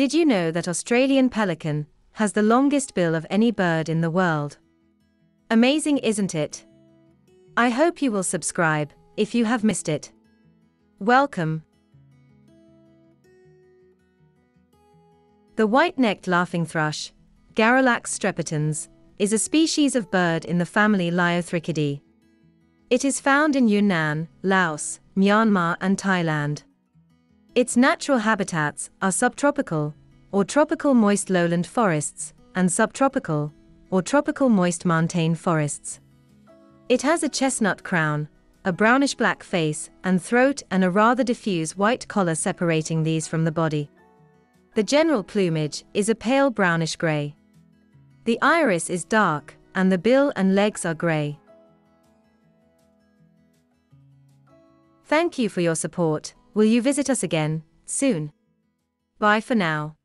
Did you know that Australian pelican has the longest bill of any bird in the world? Amazing, isn't it? I hope you will subscribe if you have missed it. Welcome. The white-necked laughing thrush, Garrulax strepitans, is a species of bird in the family Leiothrichidae. It is found in Yunnan, Laos, Myanmar and Thailand. Its natural habitats are subtropical, or tropical moist lowland forests, and subtropical, or tropical moist montane forests. It has a chestnut crown, a brownish black face and throat and a rather diffuse white collar separating these from the body. The general plumage is a pale brownish gray. The iris is dark, and the bill and legs are gray. Thank you for your support. Will you visit us again, soon? Bye for now.